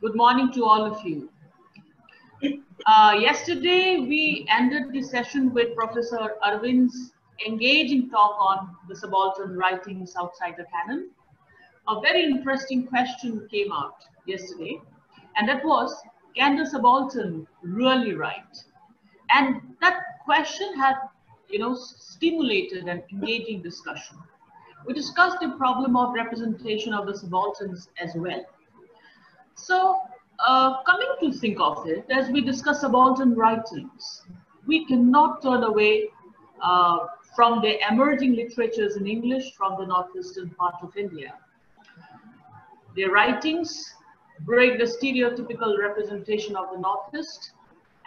Good morning to all of you. Uh, yesterday, we ended the session with Professor Arvind's engaging talk on the subaltern writings outside the canon. A very interesting question came out yesterday, and that was, can the subaltern really write? And that question had, you know, stimulated an engaging discussion. We discussed the problem of representation of the subalterns as well. So uh, coming to think of it, as we discuss subaltern writings, we cannot turn away uh, from the emerging literatures in English from the northeastern part of India. Their writings break the stereotypical representation of the Northeast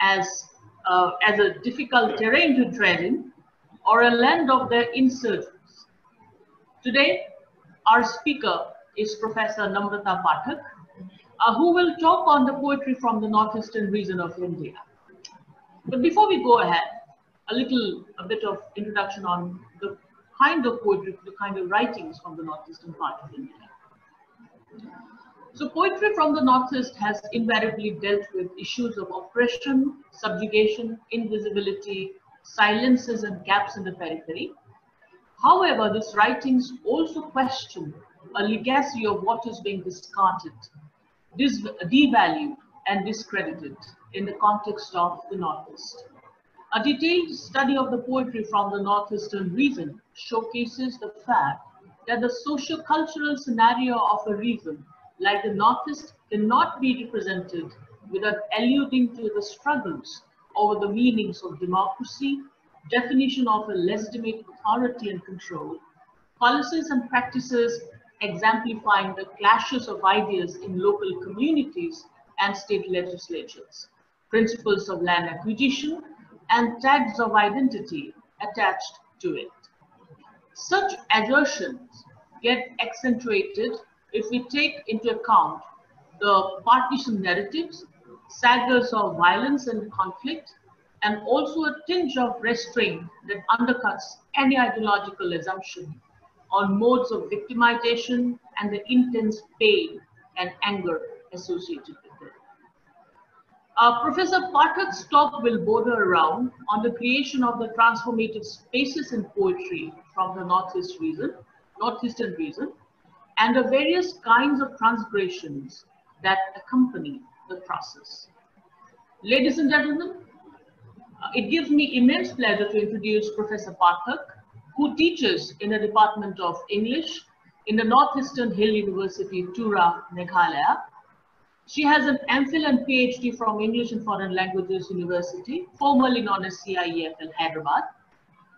as, uh, as a difficult terrain to tread in or a land of the insurgents. Today, our speaker is Professor Namrata Pathak, uh, who will talk on the poetry from the northeastern region of India. But before we go ahead, a little, a bit of introduction on the kind of poetry, the kind of writings from the northeastern part of India. So poetry from the northeast has invariably dealt with issues of oppression, subjugation, invisibility, silences and gaps in the periphery. However, these writings also question a legacy of what is being discarded devalued and discredited in the context of the Northeast. A detailed study of the poetry from the Northeastern region showcases the fact that the socio-cultural scenario of a region like the Northeast cannot be represented without alluding to the struggles over the meanings of democracy, definition of a legitimate authority and control, policies and practices exemplifying the clashes of ideas in local communities and state legislatures, principles of land acquisition, and tags of identity attached to it. Such assertions get accentuated if we take into account the partition narratives, sagas of violence and conflict, and also a tinge of restraint that undercuts any ideological assumption on modes of victimization and the intense pain and anger associated with it. Uh, Professor Pathak's talk will border around on the creation of the transformative spaces in poetry from the Northeast region, Northeastern region, and the various kinds of transgressions that accompany the process. Ladies and gentlemen, uh, it gives me immense pleasure to introduce Professor Pathak, who teaches in the Department of English in the Northeastern Hill University, Tura, Meghalaya. She has an MPhil and PhD from English and Foreign Languages University, formerly known as CIEFL Hyderabad.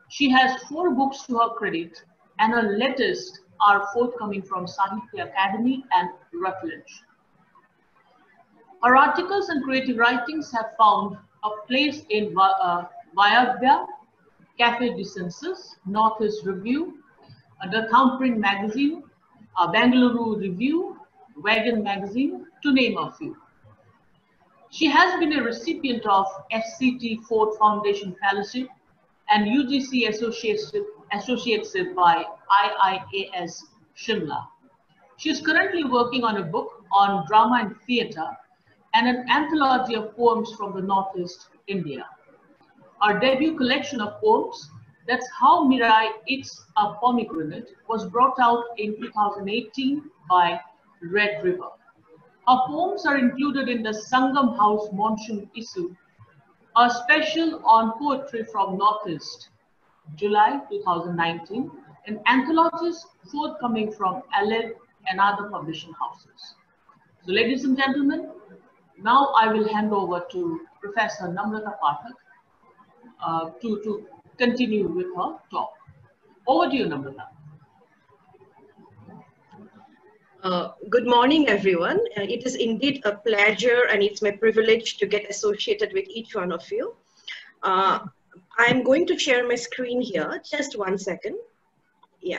She has four books to her credit, and her latest are forthcoming from Sahitya Akademi and Routledge. Her articles and creative writings have found a place in uh, Cafe Dissensus, Northeast Review, uh, the Thumbprint Magazine, uh, Bangalore Review, Wagon Magazine, to name a few. She has been a recipient of FCT Ford Foundation Fellowship and UGC Associateship by IIAS Shimla. She is currently working on a book on drama and theatre and an anthology of poems from the Northeast India our debut collection of poems, That's How Mirai Eats a Pomegranate, was brought out in 2018 by Red River. Our poems are included in the Sangam House Monsoon issue, a special on poetry from Northeast, July 2019, and anthologies forthcoming from Aleph and other publishing houses. So ladies and gentlemen, now I will hand over to Professor Namrata Pathak, uh, to, to continue with her talk. Over to you, Namrata. Uh, good morning, everyone. Uh, it is indeed a pleasure and it's my privilege to get associated with each one of you. Uh, I'm going to share my screen here. Just one second. Yeah.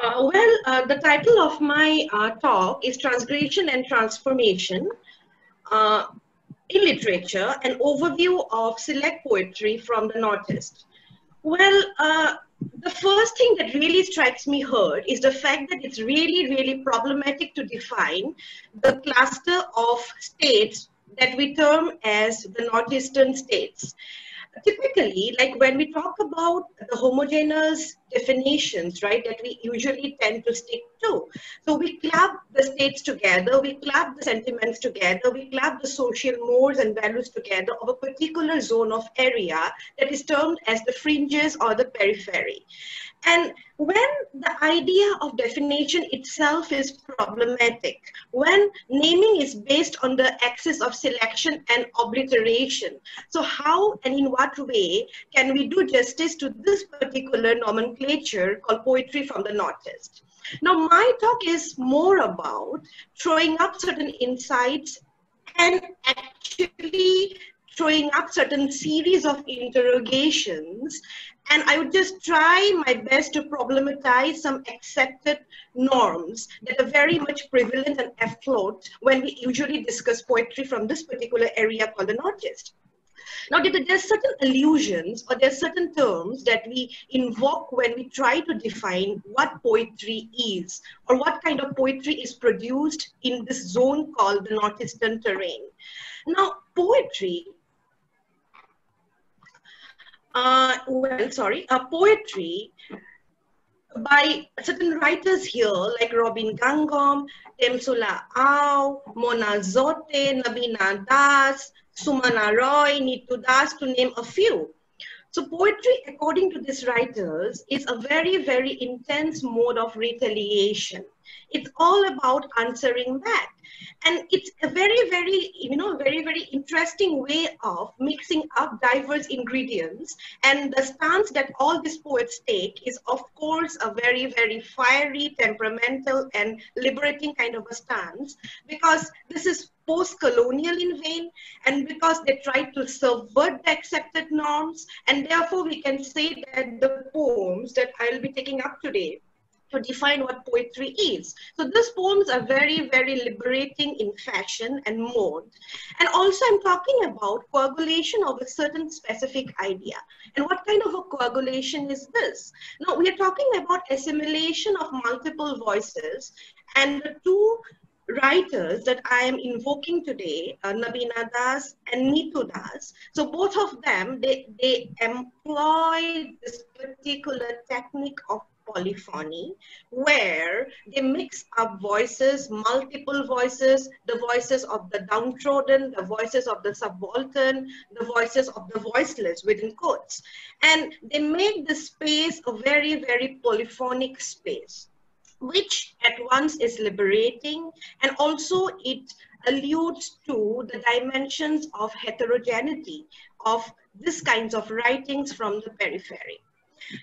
Uh, well, uh, the title of my uh, talk is Transgression and Transformation, uh, in literature, an overview of select poetry from the Northeast. Well, uh, the first thing that really strikes me here is the fact that it's really, really problematic to define the cluster of states that we term as the northeastern states typically, like when we talk about the homogeneous definitions, right, that we usually tend to stick to. So we club the states together, we club the sentiments together, we club the social modes and values together of a particular zone of area that is termed as the fringes or the periphery. And when the idea of definition itself is problematic, when naming is based on the axis of selection and obliteration, so how and in what way can we do justice to this particular nomenclature called poetry from the Northeast? Now, my talk is more about throwing up certain insights and actually throwing up certain series of interrogations and I would just try my best to problematize some accepted norms that are very much prevalent and afloat when we usually discuss poetry from this particular area called the Northeast. Now, there are certain allusions or there are certain terms that we invoke when we try to define what poetry is or what kind of poetry is produced in this zone called the Northeastern terrain. Now, poetry uh, well, sorry, uh, poetry by certain writers here like Robin Ngangom, Temsula Ao, Mona Zote, Nabina Das, Sumana Roy, Nitoo Das, to name a few. So poetry, according to these writers, is a very, very intense mode of retaliation. It's all about answering back. And it's a very very you know very very interesting way of mixing up diverse ingredients. And the stance that all these poets take is of course a very very fiery temperamental and liberating kind of a stance because this is post-colonial in vein and because they try to subvert the accepted norms. And therefore we can say that the poems that I'll be taking up today to define what poetry is. So these poems are very, very liberating in fashion and mode. And also I'm talking about coagulation of a certain specific idea. And what kind of a coagulation is this? Now we are talking about assimilation of multiple voices and the two writers that I am invoking today, uh, Nabina Das and Nitoo Das. So both of them, they, they employ this particular technique of polyphony where they mix up voices, multiple voices, the voices of the downtrodden, the voices of the subaltern, the voices of the voiceless within quotes. And they make the space a very, very polyphonic space, which at once is liberating and also it alludes to the dimensions of heterogeneity of these kinds of writings from the periphery.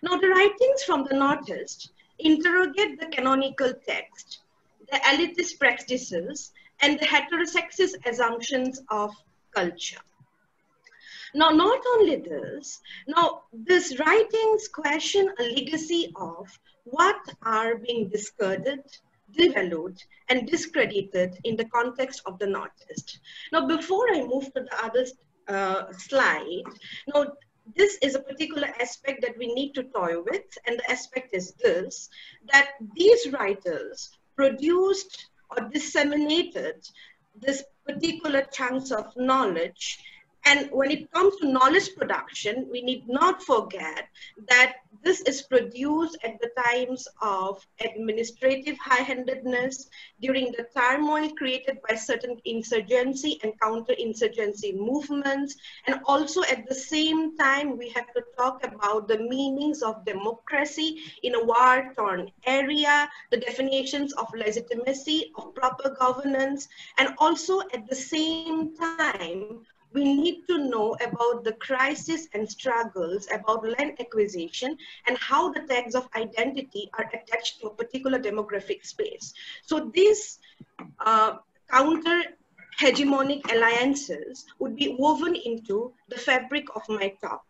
Now, the writings from the Northeast interrogate the canonical text, the elitist practices, and the heterosexist assumptions of culture. Now, not only this, now these writings question a legacy of what are being discarded, devalued, and discredited in the context of the Northeast. Now, before I move to the other uh, slide, now this is a particular aspect that we need to toy with. And the aspect is this, that these writers produced or disseminated this particular chunks of knowledge and when it comes to knowledge production, we need not forget that this is produced at the times of administrative high-handedness, during the turmoil created by certain insurgency and counter-insurgency movements, and also at the same time, we have to talk about the meanings of democracy in a war-torn area, the definitions of legitimacy, of proper governance, and also at the same time, we need to know about the crisis and struggles about land acquisition and how the tags of identity are attached to a particular demographic space. So these uh, counter hegemonic alliances would be woven into the fabric of my talk.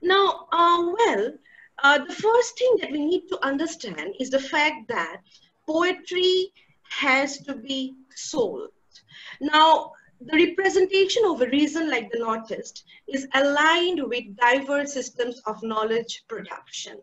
Now, uh, well, uh, the first thing that we need to understand is the fact that poetry has to be sold. Now, the representation of a region like the Northeast is aligned with diverse systems of knowledge production.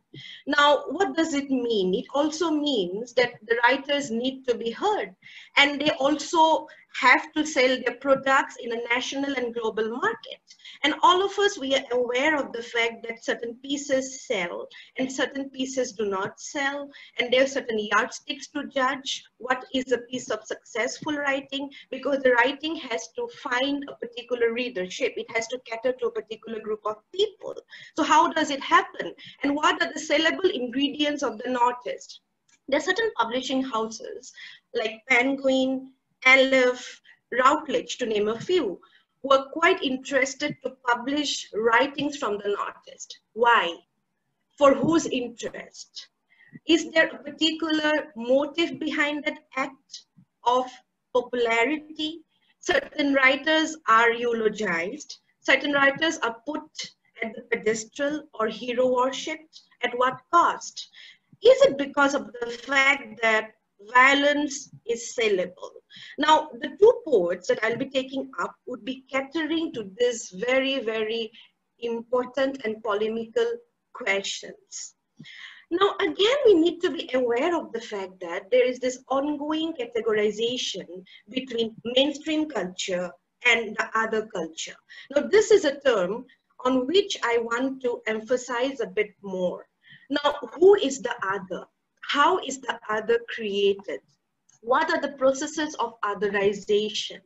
Now, what does it mean? It also means that the writers need to be heard and they also have to sell their products in a national and global market. And all of us, we are aware of the fact that certain pieces sell and certain pieces do not sell. And there are certain yardsticks to judge what is a piece of successful writing because the writing has to find a particular readership. It has to cater to a particular group of people. So how does it happen? And what are the sellable ingredients of the Northeast? There are certain publishing houses like Penguin, Aleph, Routledge, to name a few, were quite interested to publish writings from the Northeast. Why? For whose interest? Is there a particular motive behind that act of popularity? Certain writers are eulogized. Certain writers are put at the pedestal or hero worshipped. At what cost? Is it because of the fact that violence is sellable? Now, the two poets that I'll be taking up would be catering to this very, very important and polemical questions. Now, again, we need to be aware of the fact that there is this ongoing categorization between mainstream culture and the other culture. Now, this is a term on which I want to emphasize a bit more. Now, who is the other? How is the other created? what are the processes of otherization?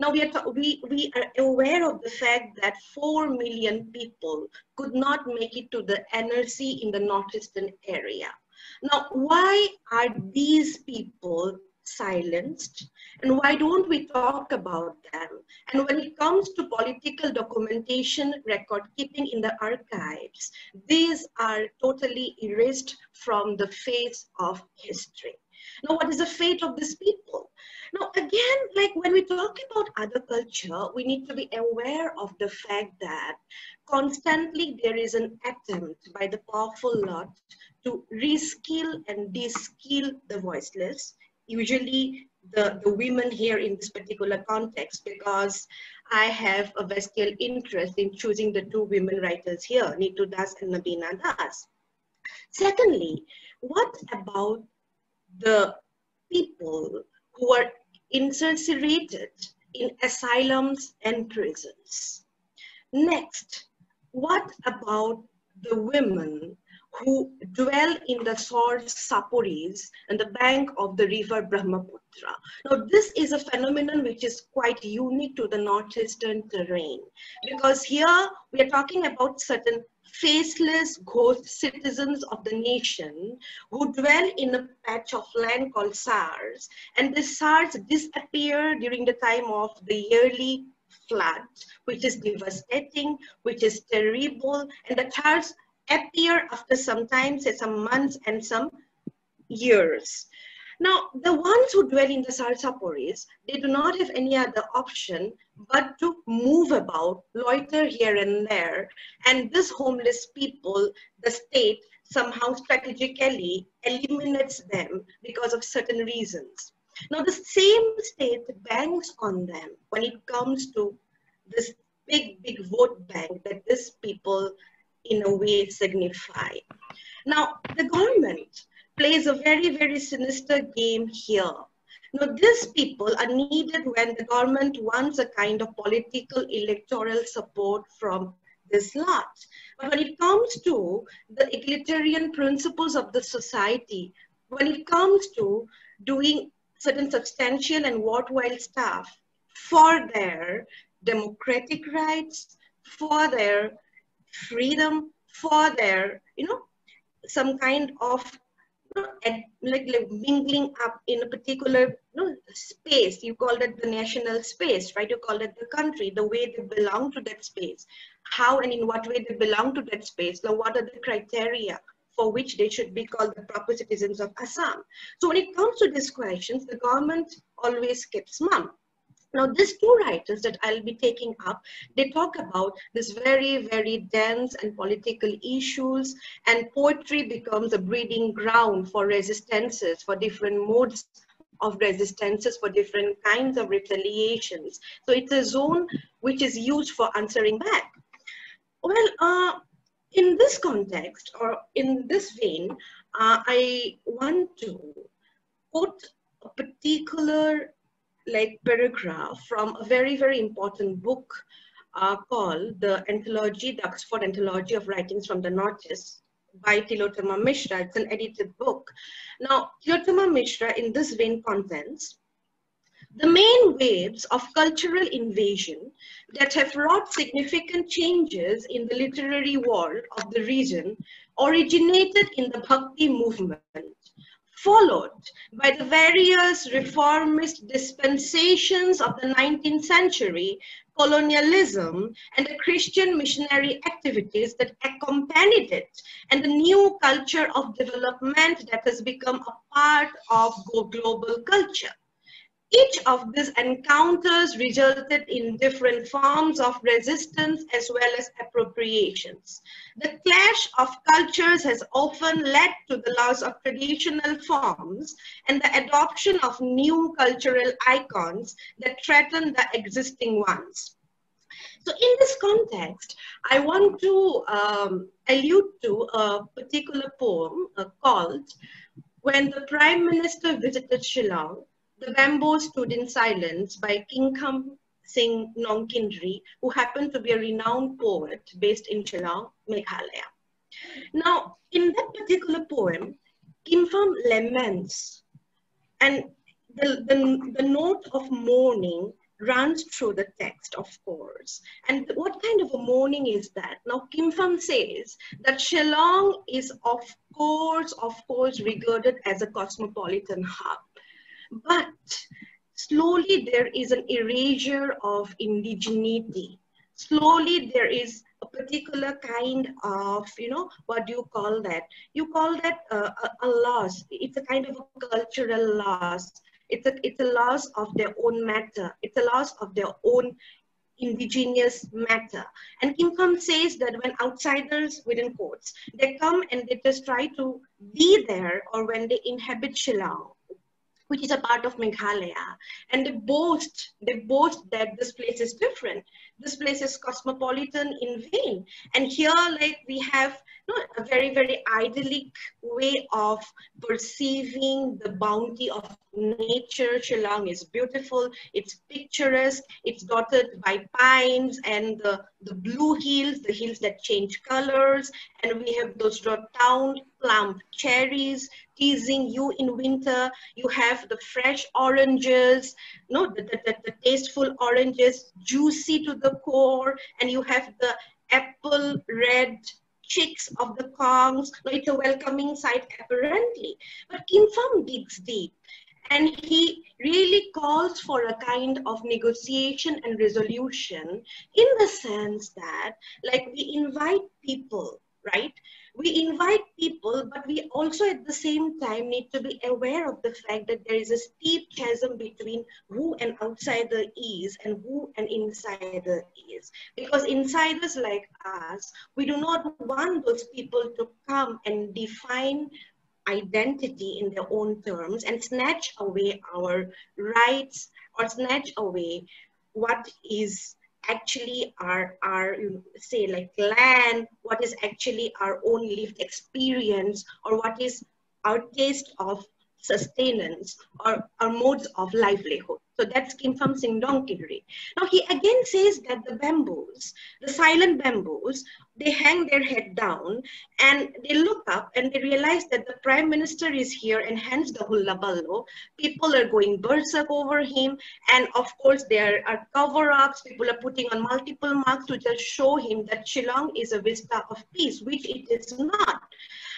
Now we are, we, we are aware of the fact that 4 million people could not make it to the NRC in the northeastern area. Now, why are these people silenced. And why don't we talk about them? And when it comes to political documentation record keeping in the archives these are totally erased from the face of history. Now, what is the fate of these people? Now, again, like when we talk about other culture, we need to be aware of the fact that constantly there is an attempt by the powerful lot to reskill and deskill the voiceless, usually the, the women here in this particular context, because I have a vested interest in choosing the two women writers here, Nitoo Das and Nabina Das. Secondly, what about the people who are incarcerated in asylums and prisons. Next, what about the women who dwell in the char chaporis and the bank of the river Brahmaputra. Now, this is a phenomenon which is quite unique to the northeastern terrain because here we are talking about certain faceless ghost citizens of the nation who dwell in a patch of land called chars. And the chars disappear during the time of the yearly flood, which is devastating, which is terrible. And the chars appear after some time, say some months and some years. Now, the ones who dwell in the char chaporis, they do not have any other option but to move about, loiter here and there. And this homeless people, the state somehow strategically eliminates them because of certain reasons. Now, the same state banks on them when it comes to this big, big vote bank that these people in a way signify. Now, the government plays a very, very sinister game here. Now, these people are needed when the government wants a kind of political electoral support from this lot. But when it comes to the egalitarian principles of the society, when it comes to doing certain substantial and worthwhile stuff for their democratic rights, for their freedom, for their, you know, some kind of like, like mingling up in a particular you know, space. You call it the national space, right? You call it the country, the way they belong to that space. How and in what way they belong to that space. Now, what are the criteria for which they should be called the proper citizens of Assam? So when it comes to these questions, the government always keeps mum. Now, these two writers that I'll be taking up, they talk about this very, very dense and political issues, and poetry becomes a breeding ground for resistances, for different modes of resistances for different kinds of retaliations. So it's a zone which is used for answering back. Well, uh, in this context or in this vein, uh, I want to put a particular like paragraph from a very, very important book uh, called the Anthology, the Oxford Anthology of Writings from the Northeast by Tilottoma Misra. It's an edited book. Now, Tilottoma Misra in this vein contents the main waves of cultural invasion that have wrought significant changes in the literary world of the region originated in the Bhakti movement followed by the various reformist dispensations of the 19th century, colonialism, and the Christian missionary activities that accompanied it, and the new culture of development that has become a part of global culture. Each of these encounters resulted in different forms of resistance as well as appropriations. The clash of cultures has often led to the loss of traditional forms and the adoption of new cultural icons that threaten the existing ones. So in this context, I want to um, allude to a particular poem uh, called When the Prime Minister Visited Shillong, the Bamboo Stood in Silence by Kynpham Sing Nongkynrih, who happened to be a renowned poet based in Shillong, Meghalaya. Now, in that particular poem, Pham laments and the, the, the note of mourning runs through the text, of course. And what kind of a mourning is that? Now, Kynpham says that Shillong is, of course, of course, regarded as a cosmopolitan hub. But slowly there is an erasure of indigeneity. Slowly there is a particular kind of, you know, what do you call that? You call that uh, a, a loss. It's a kind of a cultural loss. It's a, it's a loss of their own matter. It's a loss of their own indigenous matter. And Pham says that when outsiders, within quotes, they come and they just try to be there or when they inhabit Shillong, which is a part of Meghalaya. And they boast, they boast that this place is different. This place is cosmopolitan in vain. And here, like we have you know, a very, very idyllic way of perceiving the bounty of nature. Shillong is beautiful, it's picturesque, it's dotted by pines and the, the blue hills, the hills that change colors. And we have those round plum cherries, teasing you in winter. You have the fresh oranges, no, the, the, the, the tasteful oranges, juicy to the core, and you have the apple red chicks of the kongs. No, it's a welcoming sight apparently. But Kynpham digs deep and he really calls for a kind of negotiation and resolution in the sense that like we invite people right we invite people, but we also at the same time need to be aware of the fact that there is a steep chasm between who an outsider is and who an insider is. Because insiders like us, we do not want those people to come and define identity in their own terms and snatch away our rights or snatch away what is actually our, our say like land, what is actually our own lived experience, or what is our taste of sustenance or our modes of livelihood. So that's Kynpham Sing Nongkynrih. Now he again says that the bamboos, the silent bamboos, they hang their head down and they look up and they realize that the prime minister is here and hence the hulla hullaballo. People are going berserk over him. And of course, there are cover-ups. People are putting on multiple marks to just show him that Shillong is a vista of peace, which it is not.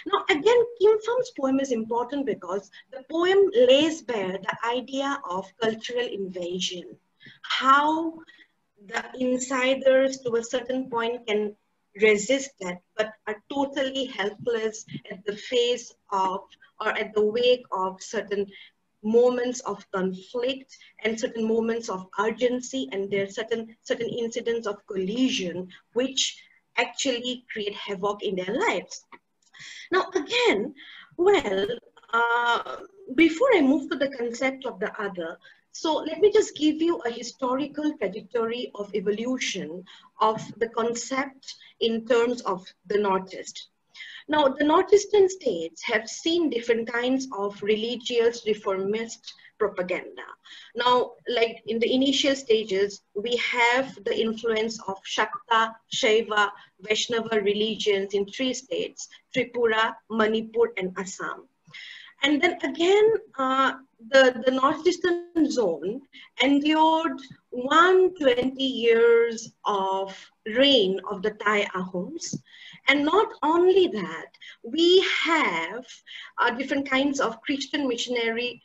Now, again, Kynpham's poem is important because the poem lays bare the idea of cultural invasion, how the insiders to a certain point can resist that, but are totally helpless at the face of or at the wake of certain moments of conflict and certain moments of urgency and there are certain certain incidents of collision which actually create havoc in their lives now again, well, uh, before I move to the concept of the other, so let me just give you a historical trajectory of evolution of the concept in terms of the Northeast. Now, the Northeastern states have seen different kinds of religious reformist propaganda. Now, like in the initial stages, we have the influence of Shakta, Shaiva, Vaishnava religions in three states, Tripura, Manipur, and Assam. And then again, uh, the, the northeastern zone endured 120 years of reign of the Tai Ahoms. And not only that, we have uh, different kinds of Christian missionary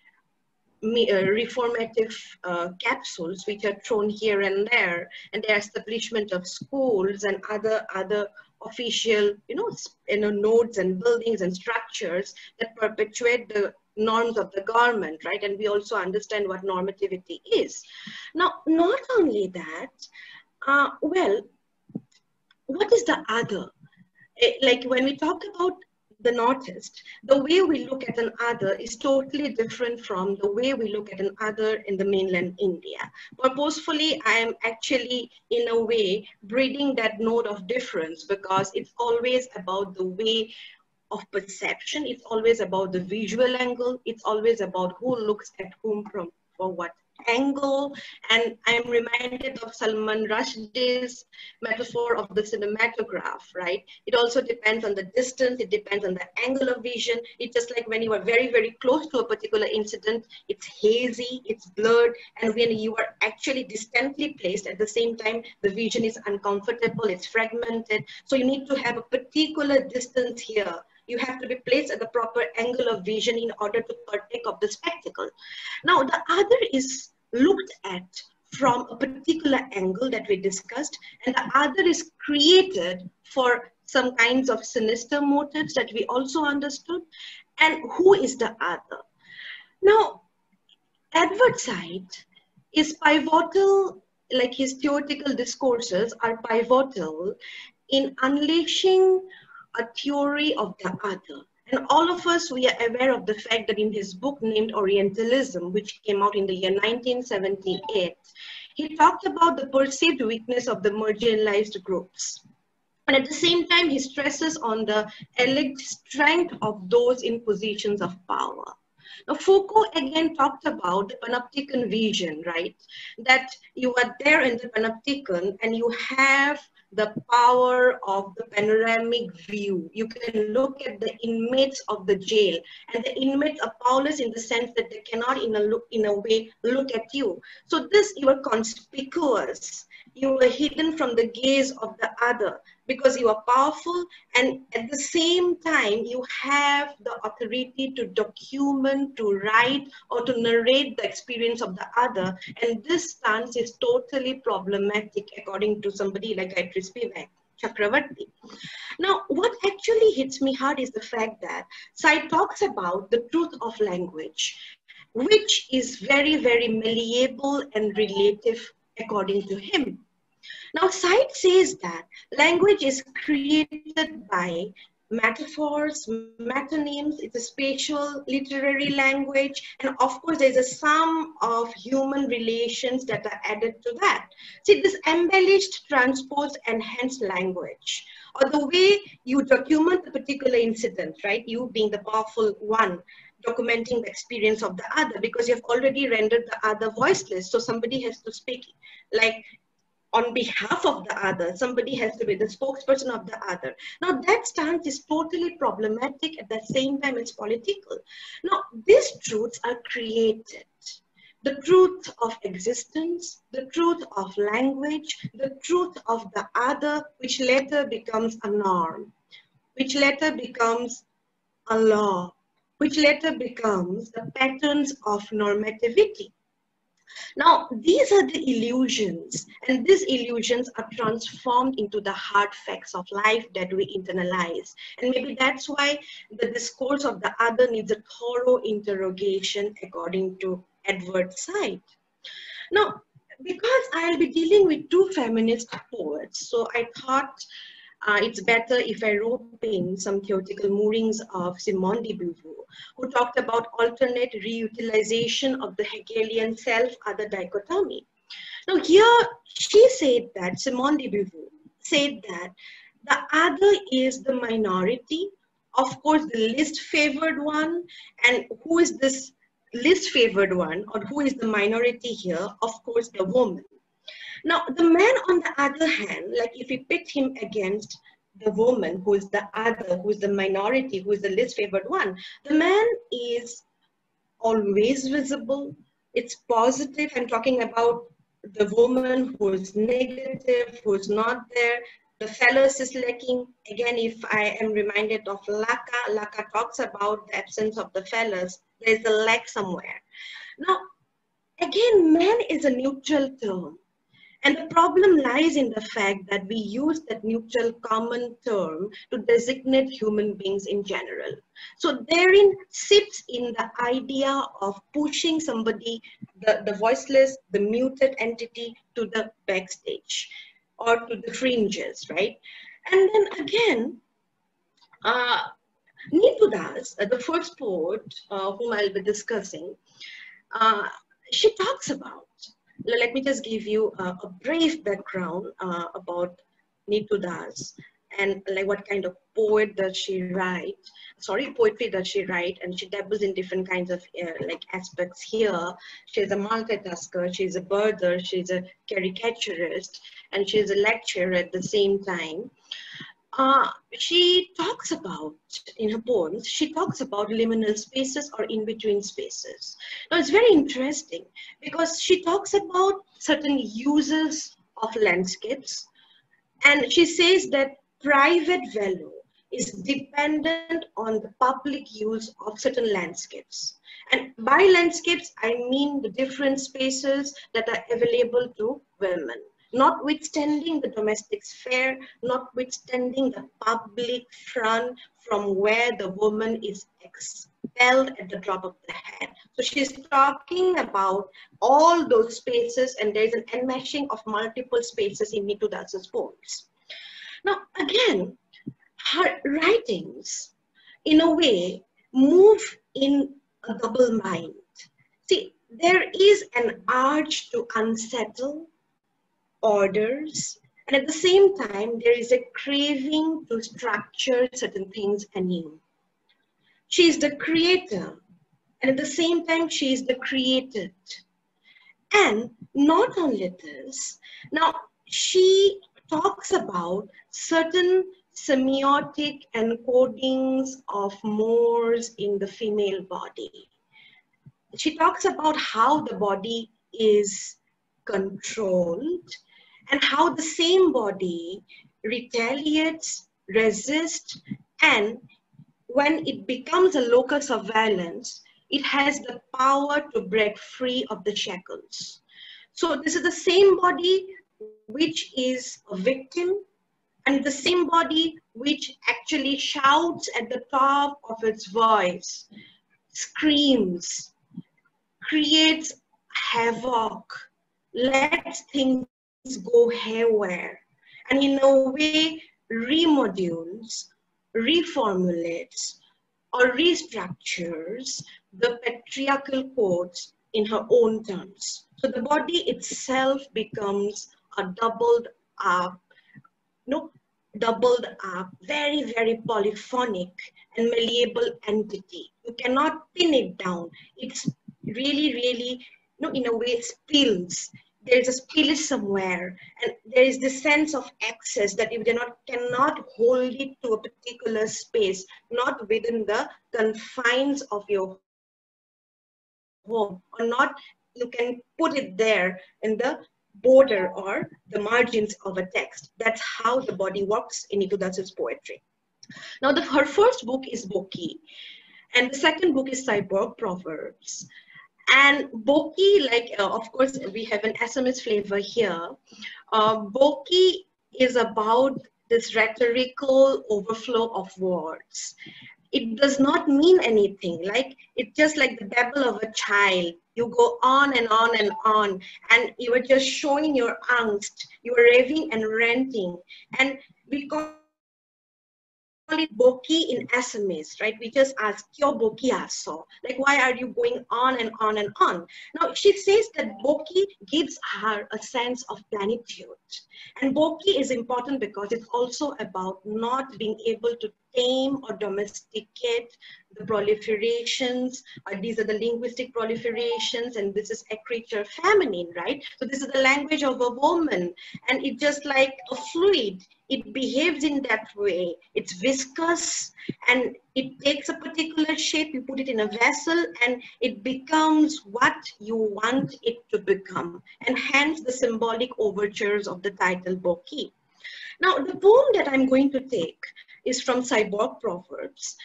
reformative uh, capsules which are thrown here and there and the establishment of schools and other other official you know you know nodes and buildings and structures that perpetuate the norms of the government, right? And we also understand what normativity is. Now, not only that, uh, well, what is the other? Eh, like when we talk about the Northeast, the way we look at an other is totally different from the way we look at an other in the mainland India. Purposefully, I am actually, in a way, breeding that note of difference because it's always about the way of perception. It's always about the visual angle. It's always about who looks at whom from for what angle. And I'm reminded of Salman Rushdie's metaphor of the cinematograph, right? It also depends on the distance. It depends on the angle of vision. It's just like when you are very, very close to a particular incident, it's hazy, it's blurred. And when you are actually distantly placed at the same time, the vision is uncomfortable, it's fragmented. So you need to have a particular distance here you have to be placed at the proper angle of vision in order to partake of the spectacle. Now, the other is looked at from a particular angle that we discussed, and the other is created for some kinds of sinister motives that we also understood. And who is the other? Now, Edward Said is pivotal, like his theoretical discourses are pivotal in unleashing a theory of the other. And all of us, we are aware of the fact that in his book named Orientalism, which came out in the year 1978, he talked about the perceived weakness of the marginalized groups. And at the same time, he stresses on the alleged strength of those in positions of power. Now, Foucault again talked about the panopticon vision, right? That you are there in the panopticon and you have the power of the panoramic view. You can look at the inmates of the jail and the inmates are powerless in the sense that they cannot in a look in a way look at you. So this you are conspicuous. You were hidden from the gaze of the other because you are powerful and at the same time you have the authority to document, to write or to narrate the experience of the other. And this stance is totally problematic according to somebody like Gayatri Spivak. Chakravorty. Now, what actually hits me hard is the fact that Said talks about the truth of language, which is very, very malleable and relative according to him. Now, Said says that language is created by metaphors, metonyms, it's a spatial literary language, and of course there's a sum of human relations that are added to that. See, this embellished, transposed, enhanced language, or the way you document a particular incident, right? You being the powerful one, documenting the experience of the other because you've already rendered the other voiceless. So somebody has to speak. Like on behalf of the other. Somebody has to be the spokesperson of the other. Now that stance is totally problematic at the same time it's political. Now these truths are created. The truth of existence, the truth of language, the truth of the other, which later becomes a norm, which later becomes a law, which later becomes the patterns of normativity. Now, these are the illusions, and these illusions are transformed into the hard facts of life that we internalize. And maybe that's why the discourse of the other needs a thorough interrogation, according to Edward Said. Now, because I'll be dealing with two feminist poets, so I thought uh, it's better if I rope in some theoretical moorings of Simone de Beauvoir, who talked about alternate reutilization of the Hegelian self-other dichotomy. Now here, she said that, Simone de Beauvoir said that the other is the minority, of course, the least favored one, and who is this least favored one, or who is the minority here? Of course, the woman. Now, the man, on the other hand, like if we pit him against the woman who is the other, who is the minority, who is the least favored one, the man is always visible. It's positive. I'm talking about the woman who is negative, who is not there. The phallus is lacking. Again, if I am reminded of Lacan, Lacan talks about the absence of the phallus. There's a lack somewhere. Now, again, man is a neutral term. And the problem lies in the fact that we use that neutral common term to designate human beings in general. So therein sits in the idea of pushing somebody, the, the voiceless, the muted entity to the backstage or to the fringes, right? And then again, uh, Nitoo Das, uh, the first poet uh, whom I'll be discussing, uh, she talks about let me just give you a, a brief background uh, about Nitoo Das and like what kind of poet does she write sorry poetry does she write and she dabbles in different kinds of uh, like aspects here. She's a multitasker she's a birther she's a caricaturist and she's a lecturer at the same time uh, she talks about, in her poems, she talks about liminal spaces or in-between spaces. Now it's very interesting because she talks about certain uses of landscapes and she says that private value is dependent on the public use of certain landscapes. And by landscapes, I mean the different spaces that are available to women notwithstanding the domestic sphere, notwithstanding the public front from where the woman is expelled at the drop of the hat. So she's talking about all those spaces and there's an enmeshing of multiple spaces in Das's poems. Now, again, her writings, in a way, move in a double mind. See, there is an urge to unsettle, orders, and at the same time, there is a craving to structure certain things anew. She is the creator, and at the same time, she is the created. And not only this, now she talks about certain semiotic encodings of mores in the female body. She talks about how the body is controlled and how the same body retaliates, resists, and when it becomes a locus of violence, it has the power to break free of the shackles. So this is the same body which is a victim and the same body which actually shouts at the top of its voice, screams, creates havoc, lets things go haywire and in a way remodules, reformulates, or restructures the patriarchal codes in her own terms. So the body itself becomes a doubled up, no, doubled up, very, very polyphonic and malleable entity. You cannot pin it down. It's really, really, you know, in a way spills there is a spillage somewhere and there is this sense of access that you cannot cannot hold it to a particular space not within the confines of your home or not you can put it there in the border or the margins of a text. That's how the body works in Das's poetry. Now the, her first book is Boki and the second book is Cyborg Proverbs and Boki, like, uh, of course, we have an Assamese flavor here. Uh, Boki is about this rhetorical overflow of words. It does not mean anything. Like, it's just like the babble of a child. You go on and on and on, and you are just showing your angst. You are raving and ranting. And because call it boki in Assamese, right? We just ask, kyo boki aso? Like, why are you going on and on and on? Now, she says that boki gives her a sense of plenitude. And boki is important because it's also about not being able to tame or domesticate the proliferations. Uh, these are the linguistic proliferations, and this is a creature feminine, right? So this is the language of a woman, and it's just like a fluid. It behaves in that way. It's viscous, and it takes a particular shape. You put it in a vessel, and it becomes what you want it to become, and hence the symbolic overtures of the title Boki. Now, the poem that I'm going to take is from Cyborg Proverbs.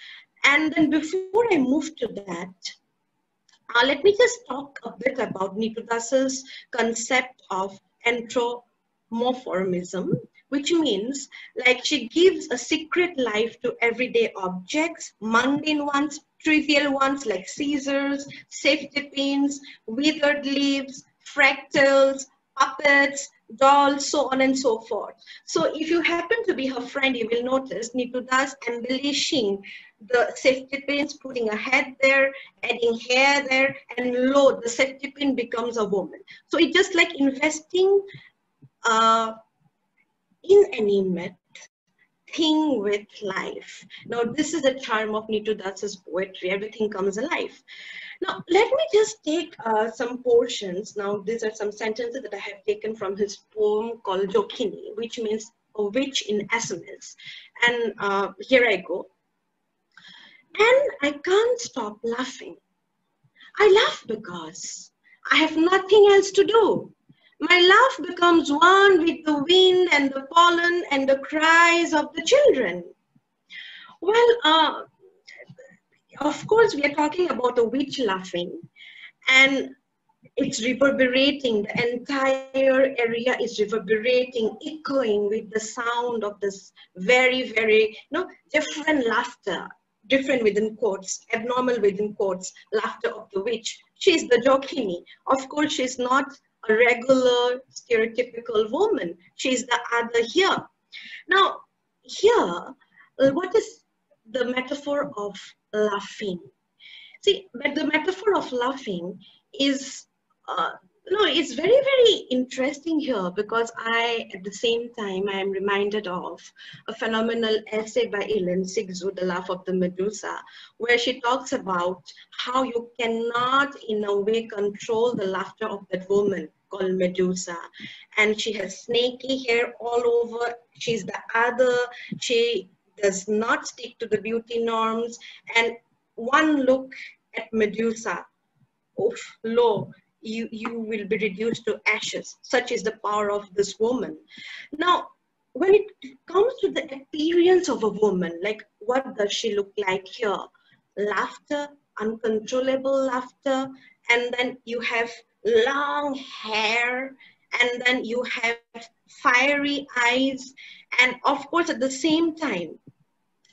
And then before I move to that, uh, let me just talk a bit about Nitoo Das's concept of anthropomorphism, which means like she gives a secret life to everyday objects, mundane ones, trivial ones like scissors, safety pins, withered leaves, fractals, puppets, dolls, so on and so forth. So if you happen to be her friend, you will notice Nitoo Das embellishing the safety pins, putting a head there, adding hair there, and lo, the safety pin becomes a woman. So it's just like investing uh, inanimate thing with life. Now, this is the charm of Nitoo Das's poetry. Everything comes alive. Now, let me just take uh, some portions. Now, these are some sentences that I have taken from his poem called Jokini, which means a witch in Assamese. And uh, here I go. And I can't stop laughing. I laugh because I have nothing else to do. My laugh becomes one with the wind and the pollen and the cries of the children. Well, uh, of course, we are talking about a witch laughing, and it's reverberating. The entire area is reverberating, echoing with the sound of this very, very, you know, different laughter, different within quotes, abnormal within quotes, laughter of the witch. She's the Jokini. Of course, she's not a regular, stereotypical woman. She's the other here. Now, here, what is the metaphor of laughing. See, but the metaphor of laughing is, uh, no, it's very, very interesting here because I, at the same time, I am reminded of a phenomenal essay by Hélène Cixous, The Laugh of the Medusa, where she talks about how you cannot, in a way, control the laughter of that woman called Medusa. And she has snaky hair all over. She's the other. She does not stick to the beauty norms. And one look at Medusa, oof, lo, you, you will be reduced to ashes. Such is the power of this woman. Now, when it comes to the appearance of a woman, like what does she look like here? Laughter, uncontrollable laughter, and then you have long hair, and then you have fiery eyes, and of course, at the same time,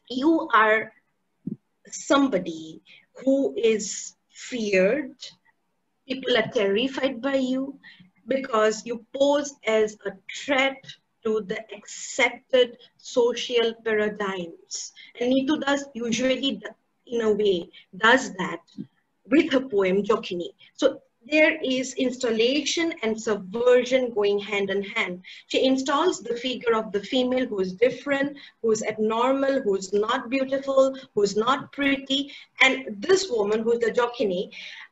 you are somebody who is feared, people are terrified by you because you pose as a threat to the accepted social paradigms. And Nitoo Das usually, in a way, does that with her poem Jokini. So there is installation and subversion going hand in hand. She installs the figure of the female who is different, who is abnormal, who is not beautiful, who is not pretty. And this woman, who is the Jokini,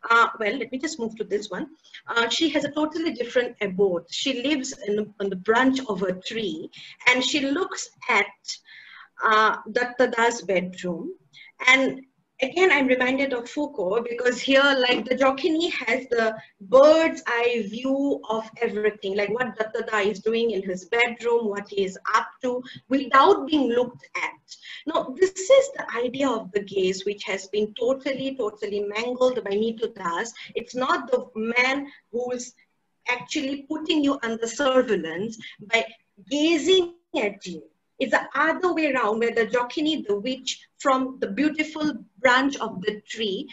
uh, well, let me just move to this one. Uh, she has a totally different abode. She lives in, on the branch of a tree and she looks at uh, Dattada's bedroom and again, I'm reminded of Foucault because here, like the Jokini has the bird's eye view of everything, like what Dattada is doing in his bedroom, what he is up to, without being looked at. Now, this is the idea of the gaze, which has been totally, totally mangled by Nitoo Das. It's not the man who's actually putting you under surveillance by gazing at you it's the other way around where the Jokini, the witch, from the beautiful branch of the tree,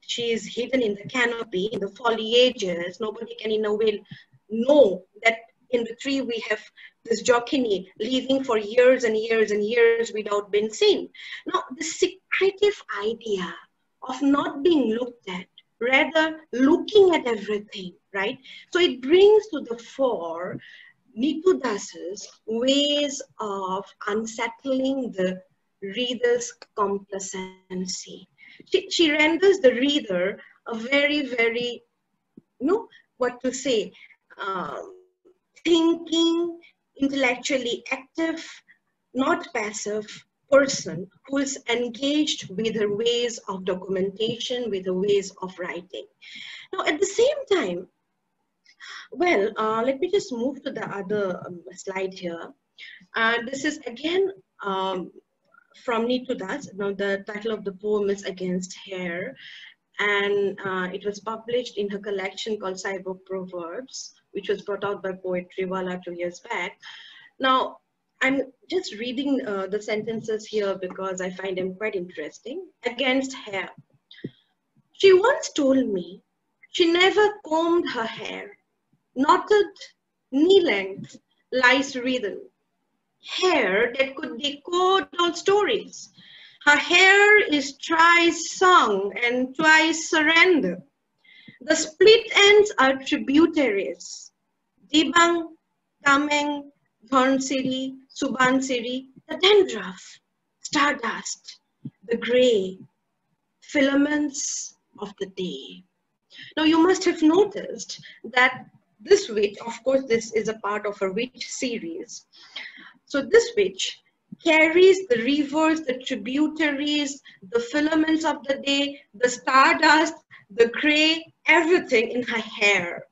she is hidden in the canopy, in the foliages. Nobody can in a way know that in the tree we have this Jokini living for years and years and years without being seen. Now, the secretive idea of not being looked at, rather looking at everything, right? So it brings to the fore Nitoo Das's ways of unsettling the reader's complacency. She, she renders the reader a very, very, you know, what to say, um, thinking, intellectually active, not passive person who is engaged with her ways of documentation, with her ways of writing. Now, at the same time, well, uh, let me just move to the other um, slide here. Uh, this is again um, from Nitoo Das. Now, the title of the poem is Against Hair, and uh, it was published in her collection called Cyborg Proverbs, which was brought out by Poetrywala two years back. Now, I'm just reading uh, the sentences here because I find them quite interesting. Against hair. She once told me she never combed her hair, knotted knee length, lies rhythm. Hair that could decode all stories. Her hair is twice sung and twice surrender. The split ends are tributaries. Dibang, Tameng, Dhonsiri, Subansiri, the dandruff, stardust, the gray, filaments of the day. Now you must have noticed that this witch, of course, this is a part of a witch series. So this witch carries the rivers, the tributaries, the filaments of the day, the stardust, the gray, everything in her hair.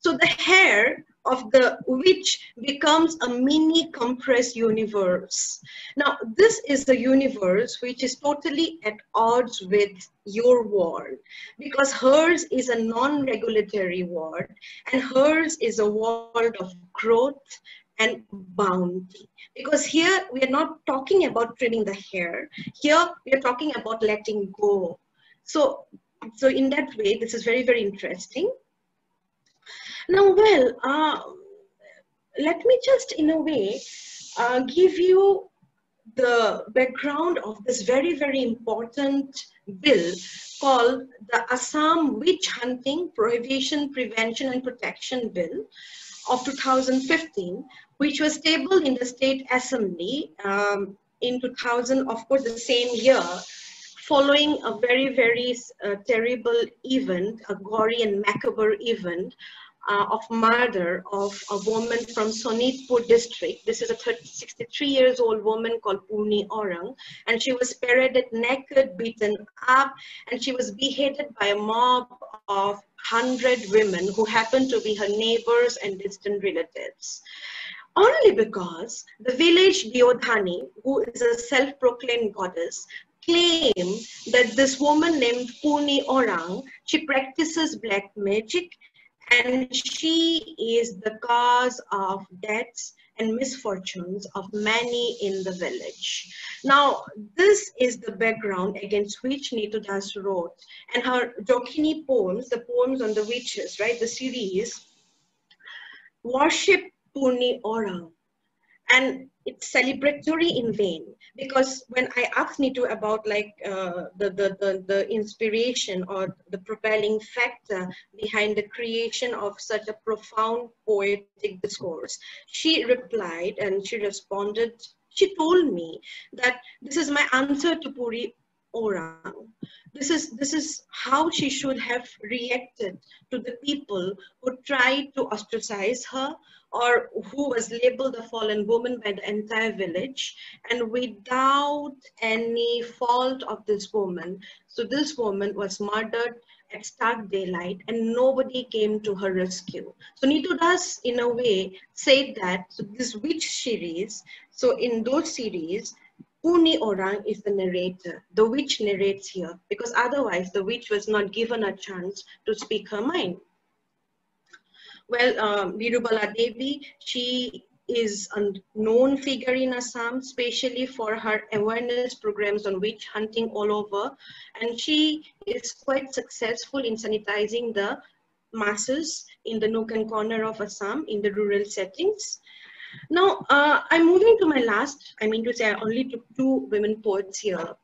So the hair of the which becomes a mini compressed universe. Now, this is the universe which is totally at odds with your world because hers is a non-regulatory world and hers is a world of growth and bounty. Because here we are not talking about trimming the hair. Here we are talking about letting go. So, so in that way, this is very, very interesting. Now, well, uh, let me just in a way uh, give you the background of this very, very important bill called the Assam Witch Hunting Prohibition, Prevention and Protection Bill of 2015, which was tabled in the State Assembly um, in 2000, of course, the same year, following a very, very uh, terrible event, a gory and macabre event uh, of murder of a woman from Sonitpur district. This is a 30, 63 years old woman called Purni Orang, and she was paraded naked, beaten up, and she was beheaded by a mob of 100 women who happened to be her neighbors and distant relatives only because the village Deodhani, who is a self-proclaimed goddess, claimed that this woman named Puni Orang, she practices black magic and she is the cause of deaths and misfortunes of many in the village. Now, this is the background against which Nitoo Das wrote. And her Jokini poems, the poems on the witches, right, the series, worship Purni Orang. And it's celebratory in vain. Because when I asked Nitoo about like uh, the, the, the, the inspiration or the propelling factor behind the creation of such a profound poetic discourse, she replied and she responded, she told me that this is my answer to Puri This is, this is how she should have reacted to the people who tried to ostracize her or who was labeled a fallen woman by the entire village and without any fault of this woman. So this woman was murdered at stark daylight and nobody came to her rescue. So Nitoo Das in a way said that so this witch series, so in those series, Puni Orang is the narrator. The witch narrates here because otherwise the witch was not given a chance to speak her mind. Well, um, Birubala Devi, she is a known figure in Assam, especially for her awareness programs on witch hunting all over. And she is quite successful in sanitizing the masses in the nook and corner of Assam in the rural settings. Now, uh, I'm moving to my last, I mean to say I only took two women poets here.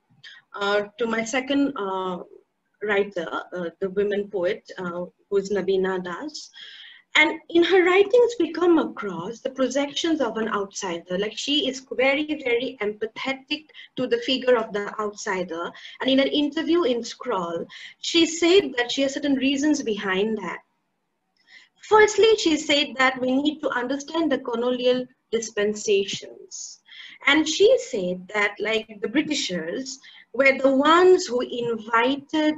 Uh, to my second uh, writer, uh, the women poet, uh, who is Nabina Das. And in her writings, we come across the projections of an outsider. Like she is very, very empathetic to the figure of the outsider. And in an interview in Scroll, she said that she has certain reasons behind that. Firstly, she said that we need to understand the colonial dispensations. And she said that, like the Britishers, were the ones who invited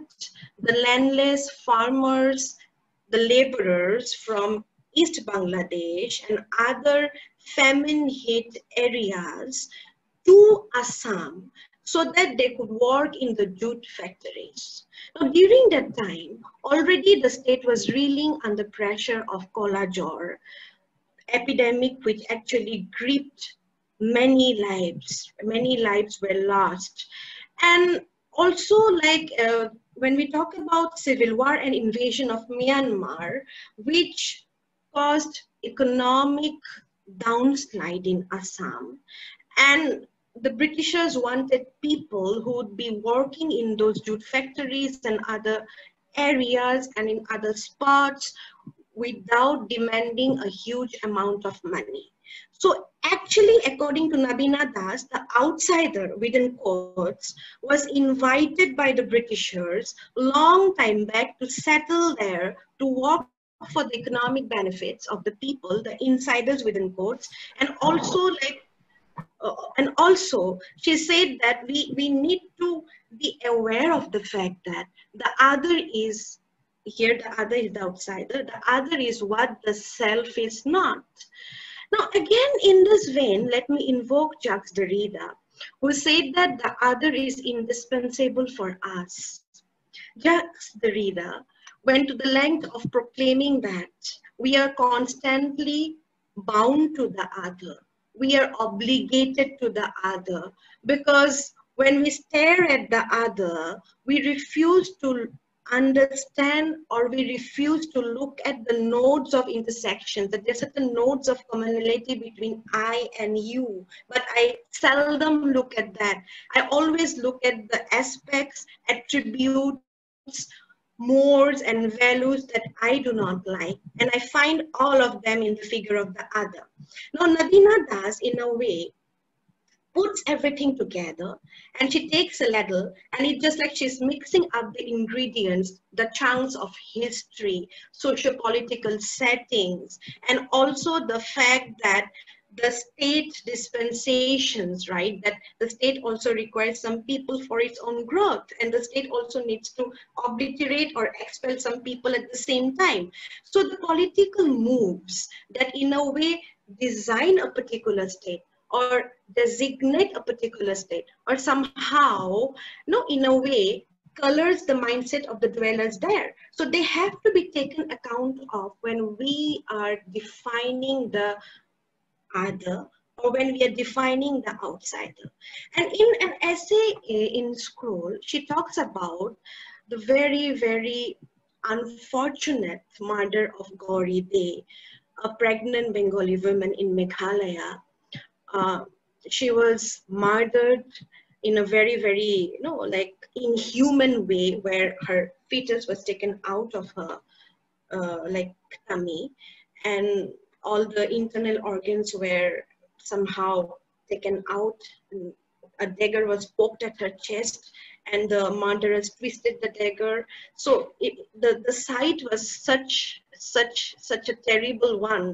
the landless farmers the laborers from East Bangladesh and other famine hit areas to Assam so that they could work in the jute factories. Now, during that time, already the state was reeling under pressure of Jor, epidemic which actually gripped many lives. Many lives were lost. And also like uh, when we talk about civil war and invasion of Myanmar, which caused economic downslide in Assam, and the Britishers wanted people who would be working in those jute factories and other areas and in other spots without demanding a huge amount of money. So actually, according to Nabina Das, the outsider within quotes was invited by the Britishers long time back to settle there to work for the economic benefits of the people, the insiders within quotes, and also like uh, and also she said that we we need to be aware of the fact that the other is here the other is the outsider the other is what the self is not now, again, in this vein, let me invoke Jacques Derrida, who said that the other is indispensable for us. Jacques Derrida went to the length of proclaiming that we are constantly bound to the other. We are obligated to the other. Because when we stare at the other, we refuse to understand or we refuse to look at the nodes of intersection that there are certain nodes of commonality between i and you but i seldom look at that. I always look at the aspects attributes modes and values that i do not like and i find all of them in the figure of the other. Now Nabina Das, in a way puts everything together and she takes a ladle and it's just like she's mixing up the ingredients, the chunks of history, socio-political settings, and also the fact that the state dispensations, right? That the state also requires some people for its own growth, and the state also needs to obliterate or expel some people at the same time. So the political moves that, in a way, design a particular state or designate a particular state or somehow no in a way colors the mindset of the dwellers there so they have to be taken account of when we are defining the other or when we are defining the outsider. And in an essay in scroll she talks about the very very unfortunate murder of Gauri De, a pregnant Bengali woman in Meghalaya. Uh, she was murdered in a very, very, you know, like inhuman way where her fetus was taken out of her, uh, like tummy, and all the internal organs were somehow taken out. a dagger was poked at her chest, and the murderers twisted the dagger. So it, the the sight was such such such a terrible one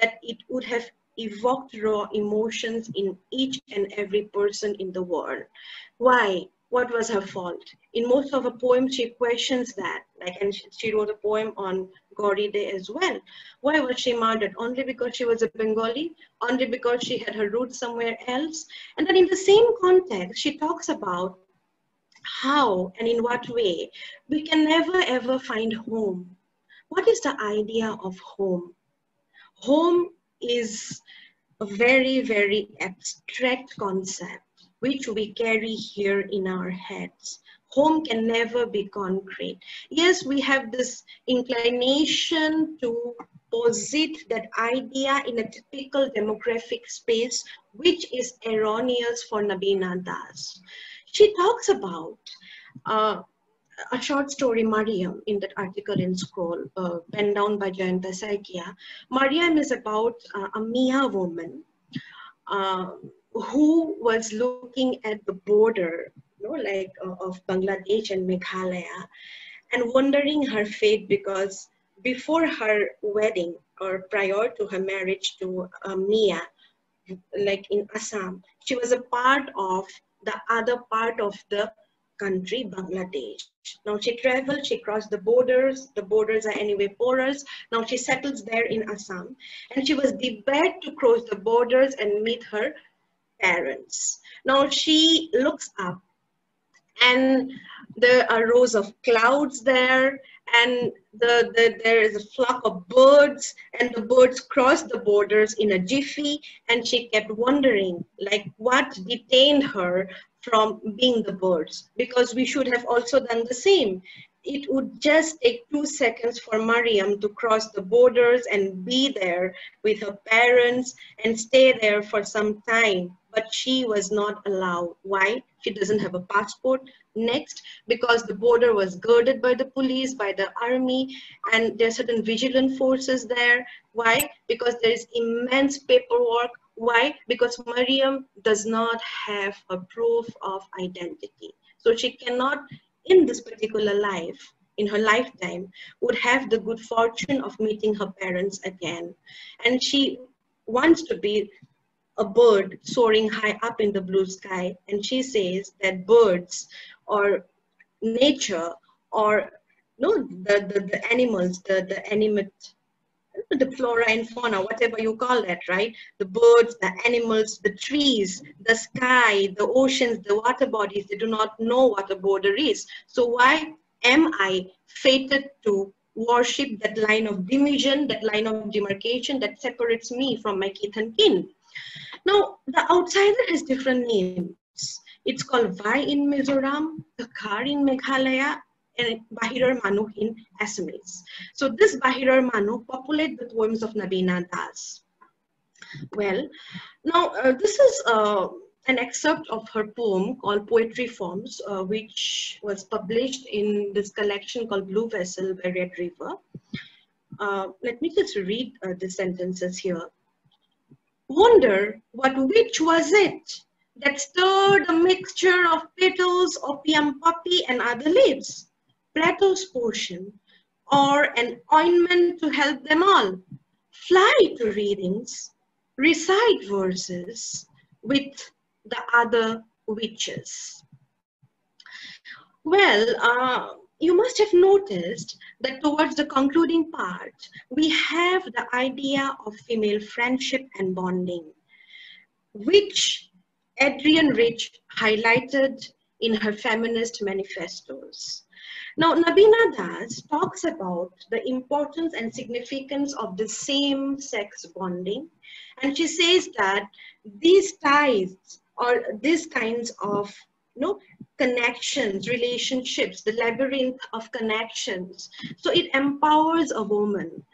that it would have evoked raw emotions in each and every person in the world. Why? What was her fault? In most of her poems, she questions that. Like, and she wrote a poem on Gauri De as well. Why was she murdered? Only because she was a Bengali? Only because she had her roots somewhere else? And then in the same context, she talks about how and in what way we can never ever find home. What is the idea of home? Home is a very, very abstract concept which we carry here in our heads. Home can never be concrete. Yes, we have this inclination to posit that idea in a typical demographic space, which is erroneous for Nabina Das. She talks about uh, a short story, Mariam, in that article in Scroll, uh, penned down by Jayanta Saikia. Mariam is about uh, a Mia woman uh, who was looking at the border, you know, like uh, of Bangladesh and Meghalaya, and wondering her fate because before her wedding or prior to her marriage to uh, Mia, like in Assam, she was a part of the other part of the country, Bangladesh. Now she traveled, she crossed the borders, the borders are anyway porous. Now she settles there in Assam and she was debarred to cross the borders and meet her parents. Now she looks up and there are rows of clouds there and the, the, there is a flock of birds and the birds cross the borders in a jiffy and she kept wondering like what detained her from being the birds because we should have also done the same it would just take two seconds for Mariam to cross the borders and be there with her parents and stay there for some time. But she was not allowed. Why? She doesn't have a passport. Next, because the border was girded by the police, by the army, and there are certain vigilant forces there. Why? Because there is immense paperwork. Why? Because Mariam does not have a proof of identity. So she cannot in this particular life, in her lifetime, would have the good fortune of meeting her parents again. And she wants to be a bird soaring high up in the blue sky. And she says that birds or nature or no, the, the, the animals, the, the animate the flora and fauna, whatever you call that, right? The birds, the animals, the trees, the sky, the oceans, the water bodies, they do not know what a border is. So why am I fated to worship that line of division, that line of demarcation that separates me from my kith and kin? Now, the outsider has different names. It's called Vai in Mizoram, the Kar in Meghalaya, and Bahirar Manu in Assamese. So this Bahirar Manu populate the poems of Nabina Das. Well, now uh, this is uh, an excerpt of her poem called Poetry Forms, uh, which was published in this collection called Blue Vessel by Red River. Uh, let me just read uh, the sentences here. Wonder what which was it that stirred a mixture of petals, opium poppy, and other leaves? Plato's portion, or an ointment to help them all. Fly to readings, recite verses with the other witches. Well, uh, you must have noticed that towards the concluding part, we have the idea of female friendship and bonding, which Adrienne Rich highlighted in her feminist manifestos. Now, Nabina Das talks about the importance and significance of the same-sex bonding. And she says that these ties or these kinds of you know, connections, relationships, the labyrinth of connections. So it empowers a woman.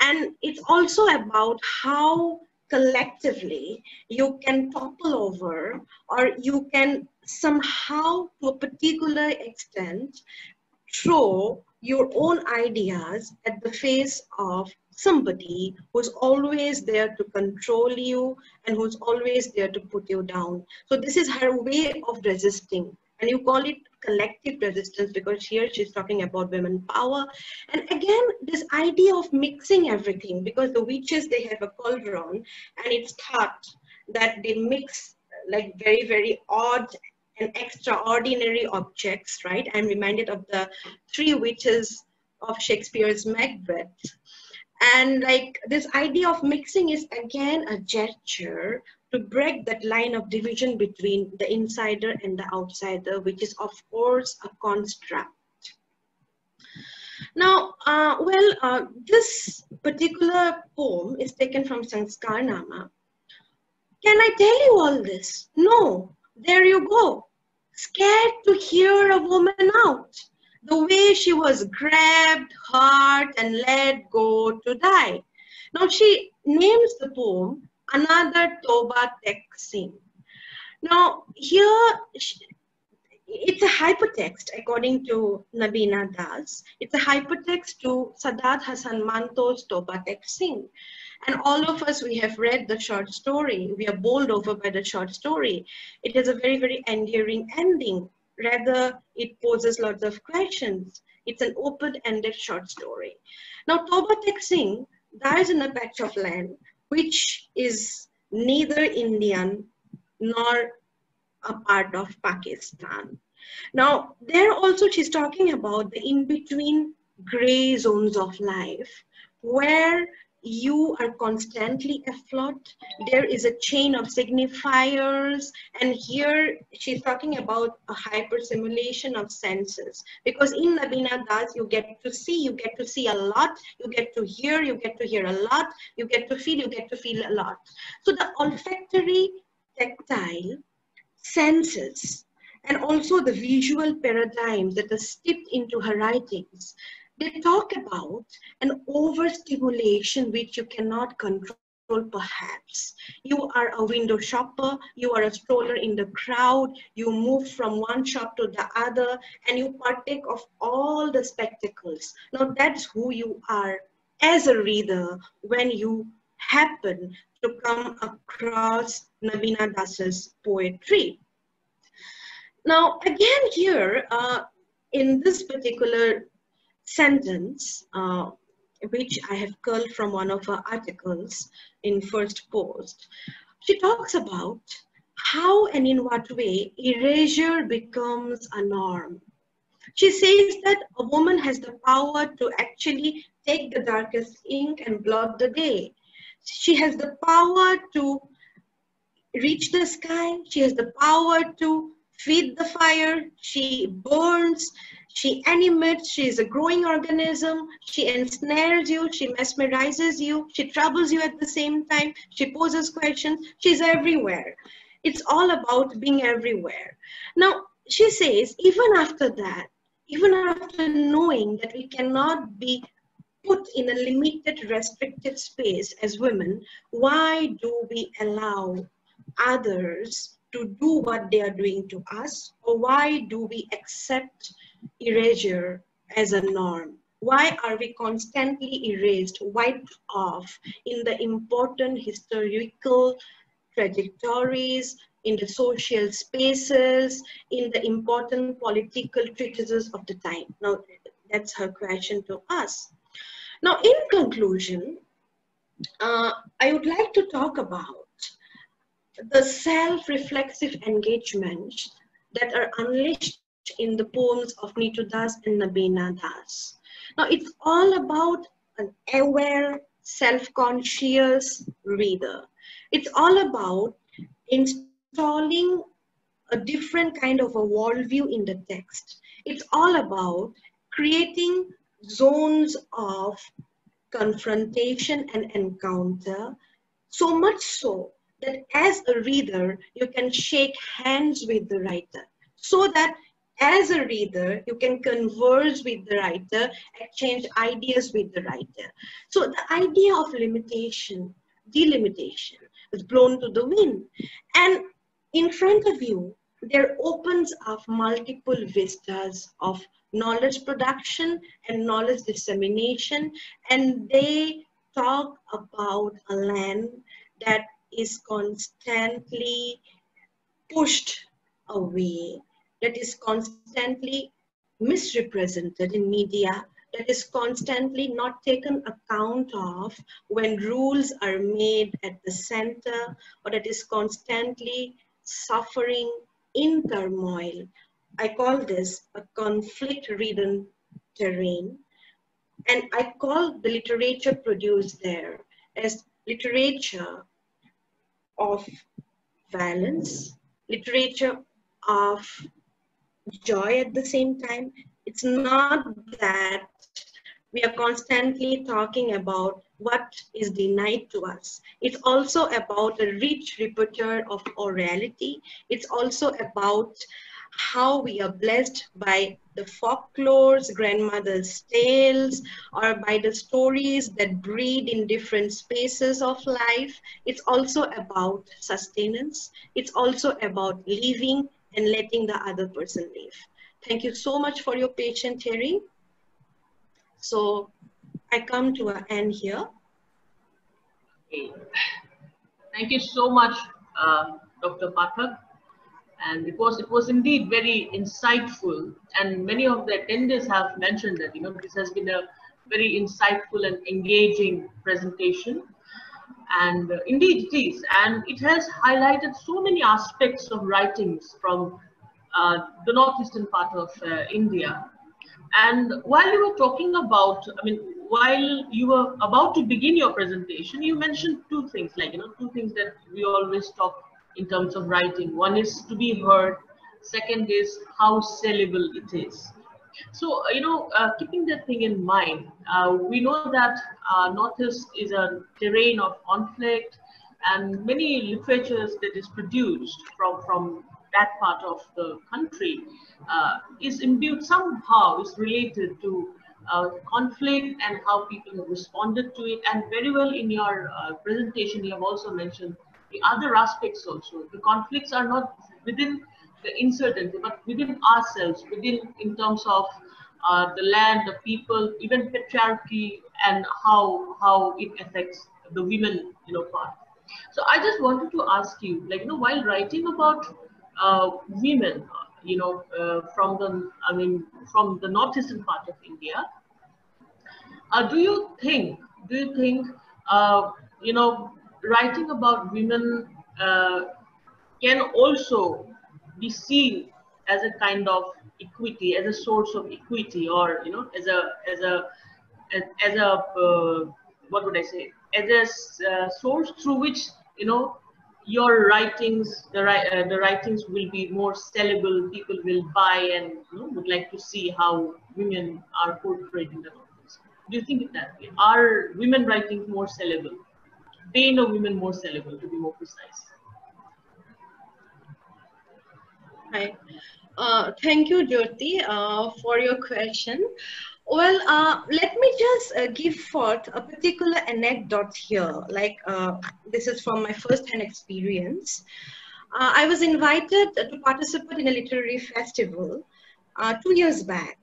And it's also about how collectively you can topple over or you can somehow to a particular extent throw your own ideas at the face of somebody who's always there to control you and who's always there to put you down. So this is her way of resisting. And you call it collective resistance because here she's talking about women power. And again, this idea of mixing everything because the witches, they have a cauldron and it's thought that they mix like very, very odd and extraordinary objects, right? I'm reminded of the three witches of Shakespeare's Macbeth. And like this idea of mixing is again a gesture to break that line of division between the insider and the outsider, which is of course a construct. Now, uh, well, uh, this particular poem is taken from Sanskarnama. Can I tell you all this? No, there you go scared to hear a woman out. The way she was grabbed, hurt, and let go to die. Now she names the poem Another Toba Singh. Now here, it's a hypertext according to Nabina Das. It's a hypertext to Saadat Hasan Manto's Toba Singh. And all of us, we have read the short story. We are bowled over by the short story. It has a very, very endearing ending. Rather, it poses lots of questions. It's an open-ended short story. Now, Toba Tek Singh dies in a patch of land which is neither Indian nor a part of Pakistan. Now, there also she's talking about the in-between gray zones of life where you are constantly afloat. There is a chain of signifiers. And here she's talking about a hypersimulation of senses. Because in Nabina Das, you get to see, you get to see a lot, you get to hear, you get to hear a lot, you get to feel, you get to feel a lot. So the olfactory, tactile senses and also the visual paradigms that are steeped into her writings they talk about an overstimulation which you cannot control perhaps. You are a window shopper, you are a stroller in the crowd, you move from one shop to the other, and you partake of all the spectacles. Now that's who you are as a reader when you happen to come across Nabina Das's poetry. Now, again here, uh, in this particular sentence, uh, which I have culled from one of her articles in Firstpost. She talks about how and in what way erasure becomes a norm. She says that a woman has the power to actually take the darkest ink and blot the day. She has the power to reach the sky. She has the power to feed the fire. She burns. She animates, she is a growing organism, she ensnares you, she mesmerizes you, she troubles you at the same time, she poses questions, she's everywhere. It's all about being everywhere. Now, she says, even after that, even after knowing that we cannot be put in a limited, restricted space as women, why do we allow others to do what they are doing to us? Or why do we accept erasure as a norm? Why are we constantly erased, wiped off in the important historical trajectories, in the social spaces, in the important political treatises of the time? Now, that's her question to us. Now, in conclusion, uh, I would like to talk about the self-reflexive engagements that are unleashed in the poems of Nitoo Das and Nabina Das. Now it's all about an aware, self-conscious reader. It's all about installing a different kind of a worldview in the text. It's all about creating zones of confrontation and encounter, so much so that as a reader, you can shake hands with the writer so that as a reader, you can converse with the writer, exchange ideas with the writer. So the idea of limitation, delimitation is blown to the wind. And in front of you, there opens up multiple vistas of knowledge production and knowledge dissemination. And they talk about a land that is constantly pushed away that is constantly misrepresented in media, that is constantly not taken account of when rules are made at the center, or that is constantly suffering in turmoil. I call this a conflict-ridden terrain. And I call the literature produced there as literature of violence, literature of joy at the same time. It's not that we are constantly talking about what is denied to us. It's also about a rich repertoire of orality. It's also about how we are blessed by the folklores, grandmother's tales, or by the stories that breed in different spaces of life. It's also about sustenance. It's also about living and letting the other person live. Thank you so much for your patient hearing. So I come to an end here. Thank you so much, uh, Dr. Pathak. And it was, it was indeed very insightful. And many of the attendees have mentioned that, you know, this has been a very insightful and engaging presentation. And uh, indeed it is. And it has highlighted so many aspects of writings from uh, the northeastern part of uh, India. And while you were talking about, I mean, while you were about to begin your presentation, you mentioned two things, like, you know, two things that we always talk in terms of writing. One is to be heard. Second is how sellable it is. So, you know, uh, keeping that thing in mind, uh, we know that uh, Northeast is a terrain of conflict and many literatures that is produced from, from that part of the country uh, is imbued somehow, is related to uh, conflict and how people have responded to it. And very well in your uh, presentation, you have also mentioned the other aspects also. The conflicts are not within the insurgency, but within ourselves, within in terms of uh, the land, the people, even patriarchy, and how how it affects the women, you know, part. So I just wanted to ask you, like, you know, while writing about uh, women, you know, uh, from the, I mean, from the northeastern part of India, uh, do you think, do you think, uh, you know, writing about women uh, can also be seen as a kind of equity, as a source of equity, or you know, as a as a as, a uh, what would I say, as a uh, source through which you know your writings, the uh, the writings will be more sellable. People will buy and you know, would like to see how women are portrayed in the novels. Do you think that way? Are women writings more sellable? They know women more sellable, to be more precise. Right. Uh, thank you, Jyoti, uh, for your question. Well, uh, let me just uh, give forth a particular anecdote here. Like, uh, this is from my first-hand experience. Uh, I was invited to participate in a literary festival two years back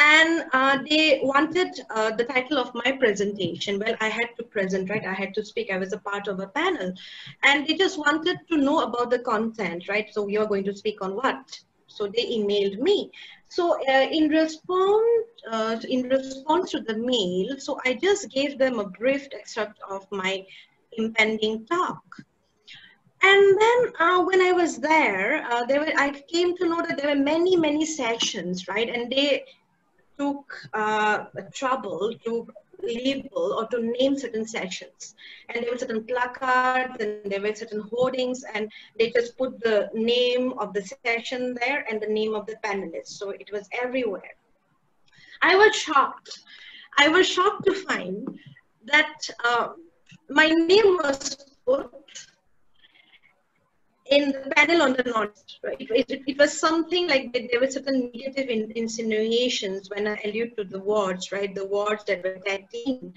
and uh, they wanted uh, the title of my presentation. Well i had to present right? I had to speak i was a part of a panel. And they just wanted to know about the content right? So you're going to speak on what? So they emailed me. So uh, in response uh, in response to the mail so i just gave them a brief excerpt of my impending talk. And then uh, when I was there, uh, there were, I came to know that there were many, many sessions, right? And they took uh, trouble to label or to name certain sessions. And there were certain placards and there were certain hoardings and they just put the name of the session there and the name of the panelists. So it was everywhere. I was shocked. I was shocked to find that uh, my name was put in the panel on the north, right? It, it, was something like there were certain negative in, insinuations when I allude to the words, right? The words that were tagged in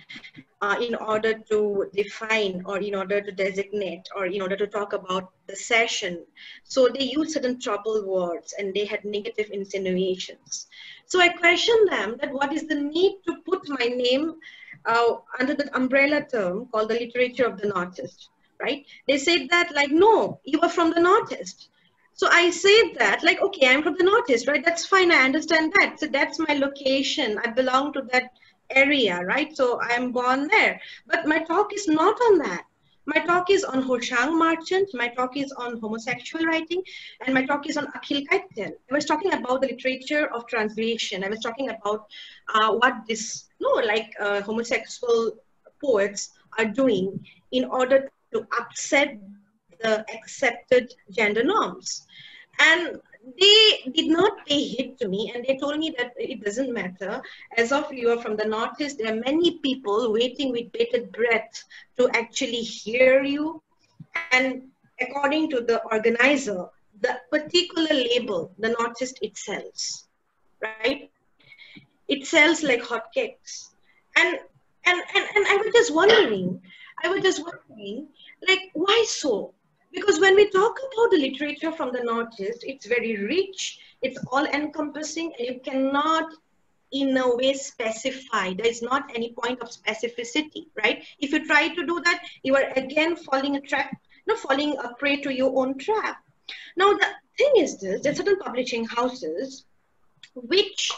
uh, in order to define or in order to designate or in order to talk about the session. So they used certain trouble words and they had negative insinuations. So I questioned them that what is the need to put my name uh, under the umbrella term called the literature of the Northeast right? They said that like, no, you are from the Northeast. So I said that like, okay, I'm from the Northeast, right? That's fine. I understand that. So that's my location. I belong to that area, right? So I'm born there. But my talk is not on that. My talk is on Hoshang Merchant, my talk is on homosexual writing, and my talk is on Akhil Katyal. I was talking about the literature of translation. I was talking about uh, what this, no, like uh, homosexual poets are doing in order to upset the accepted gender norms. And they did not pay heed to me and they told me that it doesn't matter. As of you are from the Northeast, there are many people waiting with bated breath to actually hear you. And according to the organizer, the particular label the Northeast it sells, right? It sells like hotcakes. And, and, and, and I was just wondering, I was just wondering, like, why so? Because when we talk about the literature from the Northeast, it's very rich, it's all encompassing, and you cannot in a way specify. There is not any point of specificity, right? If you try to do that, you are again falling a trap, know, falling a prey to your own trap. Now, the thing is this, there are certain publishing houses which,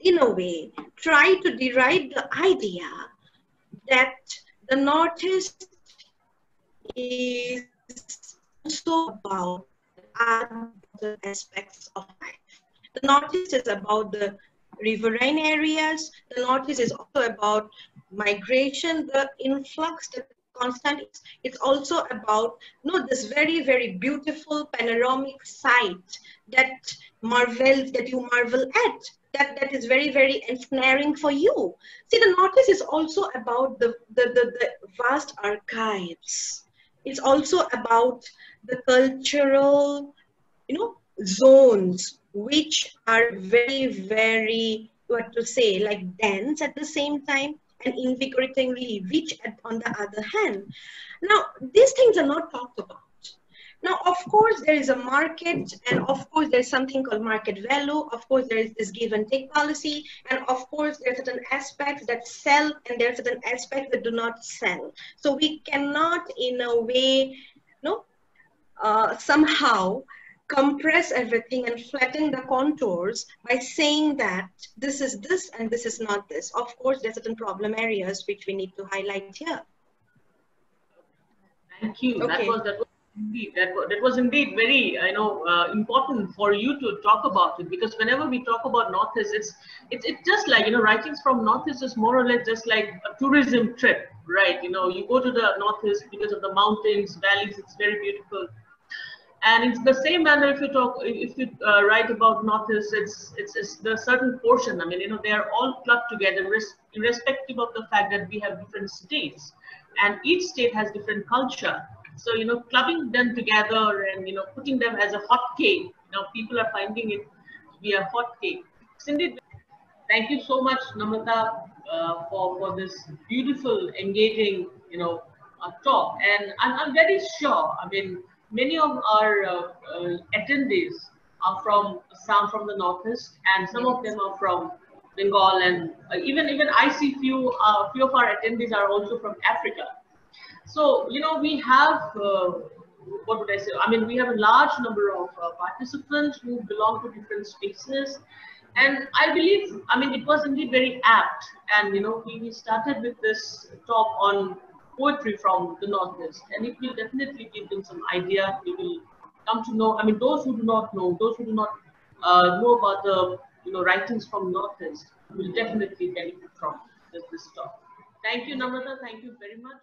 in a way, try to derive the idea that the Northeast is also about other aspects of life. The Northeast is about the riverine areas. The Northeast is also about migration, the influx, the constant. It's also about you know, this very, very beautiful panoramic site that marvels, that you marvel at. That, that is very, very ensnaring for you. See, the Northeast is also about the, the, the, the vast archives. It's also about the cultural, you know, zones which are very, very, what to say, like dense at the same time and invigoratingly rich at, on the other hand. Now, these things are not talked about. Now, of course, there is a market, and of course, there's something called market value. Of course, there is this give and take policy, and of course, there are certain aspects that sell, and there are certain aspects that do not sell. So we cannot, in a way, you know, uh, somehow compress everything and flatten the contours by saying that this is this and this is not this. Of course, there are certain problem areas which we need to highlight here. Thank you. Okay. That was that was indeed that was, that was indeed very I know uh, important for you to talk about it because whenever we talk about Northeast, it's it's it's just like you know writings from Northeast is more or less just like a tourism trip, right? You know, you go to the North Northeast because of the mountains, valleys. It's very beautiful and it's the same manner if you talk, if you uh, write about Northeast, it's, it's, it's the certain portion. I mean, you know, they are all clubbed together, irrespective of the fact that we have different states, and each state has different culture. So, you know, clubbing them together and, you know, putting them as a hot cake, you know, people are finding it to be a hot cake. Cindy, thank you so much, Namrata, uh, for, for this beautiful, engaging, you know, uh, talk. And I'm, I'm very sure, I mean, many of our uh, uh, attendees are from some from the northeast, and some of them are from Bengal, and uh, even even I see few uh, few of our attendees are also from Africa. So you know we have uh, what would I say? I mean we have a large number of uh, participants who belong to different spaces. And I believe, I mean, it was indeed very apt. And, you know, we, we started with this talk on poetry from the Northeast, and it will definitely give them some idea. They will come to know. I mean, those who do not know, those who do not uh, know about the you know writings from Northeast will definitely benefit from this, this talk. Thank you, Namrata. Thank you very much.